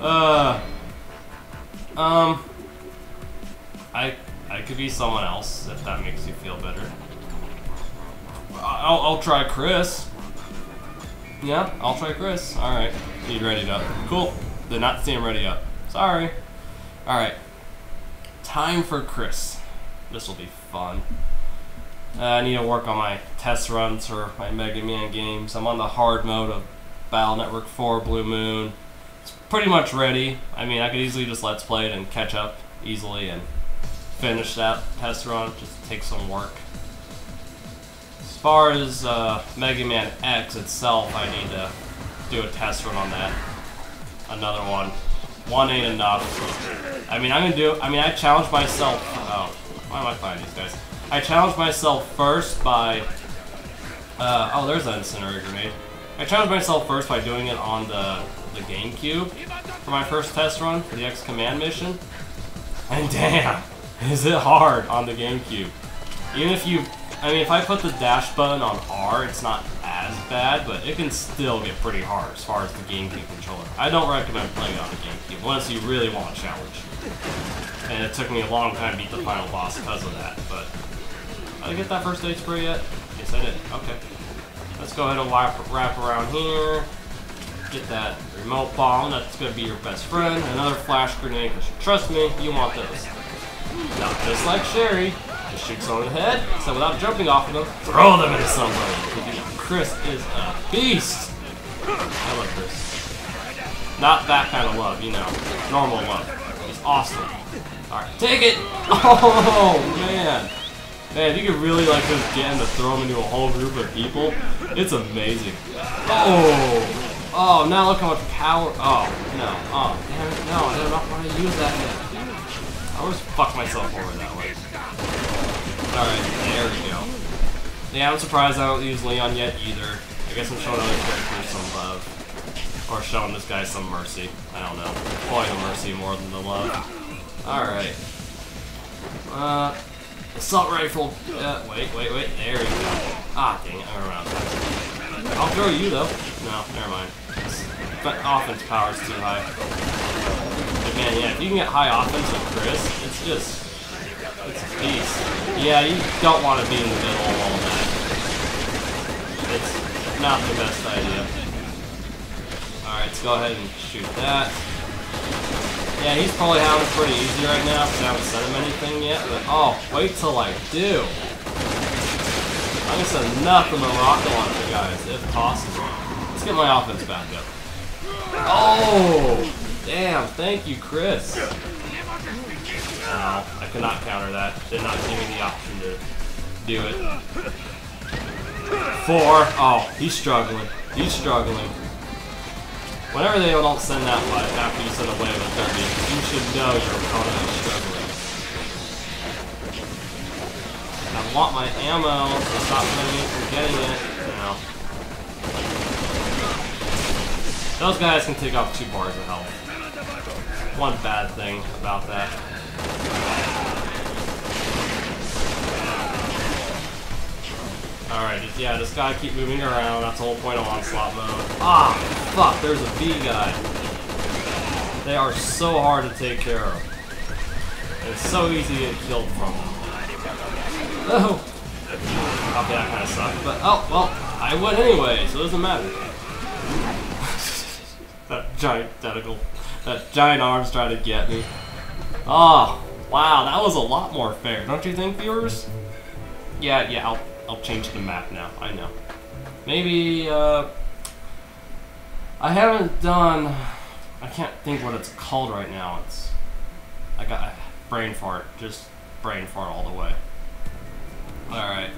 Uh. Um. I I could be someone else if that makes you feel better. I'll, I'll try Chris. Yeah, I'll try Chris. Alright. Need ready up. Cool. Did not see him ready up. Sorry. Alright. Time for Chris. This will be fun. Uh, I need to work on my test runs for my Mega Man games. I'm on the hard mode of Battle Network 4 Blue Moon. Pretty much ready. I mean, I could easily just let's play it and catch up easily and finish that test run. Just take some work. As far as uh, Mega Man X itself, I need to do a test run on that. Another one. One ain't enough. I mean, I'm gonna do. I mean, I challenged myself. Oh, why am I finding these guys? I challenged myself first by. Uh, oh, there's an incinerator grenade. I challenged myself first by doing it on the the GameCube for my first test run for the X Command mission. And damn, is it hard on the GameCube. Even if you, I mean, if I put the dash button on R, it's not as bad, but it can still get pretty hard as far as the GameCube controller. I don't recommend playing it on the GameCube unless you really want a challenge. And it took me a long time to beat the final boss because of that, but did I get that first stage spray yet? Yes, I did. Okay. Let's go ahead and wrap, wrap around here. Get that remote bomb. That's going to be your best friend. Another flash grenade, because trust me, you want those. Now, just like Sherry, just shoot someone in the head, so without jumping off of them, throw them into somebody. Chris is a beast. I love Chris. Not that kind of love, you know. Normal love. He's awesome. Alright, take it! Oh, man. Man, if you could really like just get him to throw him into a whole group of people, it's amazing. Oh! Oh, now look how much power. Oh, no. Oh, damn it. No, I don't want to use that yet. I always fuck myself over that way. Alright, there we go. Yeah, I'm surprised I don't use Leon yet either. I guess I'm showing other characters some love. Or showing this guy some mercy. I don't know. Probably the mercy more than the love. Alright. Uh, assault rifle. Uh, wait, wait, wait. There we go. Ah, dang it. I'm around. I'll throw you, though. No, never mind. But offense power is too high. But man, yeah, if you can get high offense with Chris, it's just... It's a beast. Yeah, you don't want to be in the middle of all that. It's not the best idea. Alright, let's go ahead and shoot that. Yeah, he's probably having pretty easy right now because I haven't sent him anything yet, but oh, wait till I do. I'm gonna send nothing but rocket launcher guys, if possible. Let's get my offense back up. Oh! Damn, thank you, Chris. Ow, I could not counter that. Did not give me the option to do it. Four. Oh, he's struggling. He's struggling. Whenever they don't send that life after you send a wave of 30, you should know your opponent is struggling. I want my ammo to stop me from getting it. now. Those guys can take off two bars of health. One bad thing about that. Alright, yeah, just gotta keep moving around. That's the whole point of onslaught mode. Ah, fuck, there's a B guy. They are so hard to take care of. It's so easy to get killed from them. Oh! Okay, that kind of sucked, but oh, well, I win anyway, so it doesn't matter. that giant tentacle, that giant arm's trying to get me. Oh, wow, that was a lot more fair, don't you think, viewers? Yeah, yeah, I'll, I'll change the map now, I know. Maybe, uh, I haven't done, I can't think what it's called right now, it's, I got brain fart, just brain fart all the way. Alright.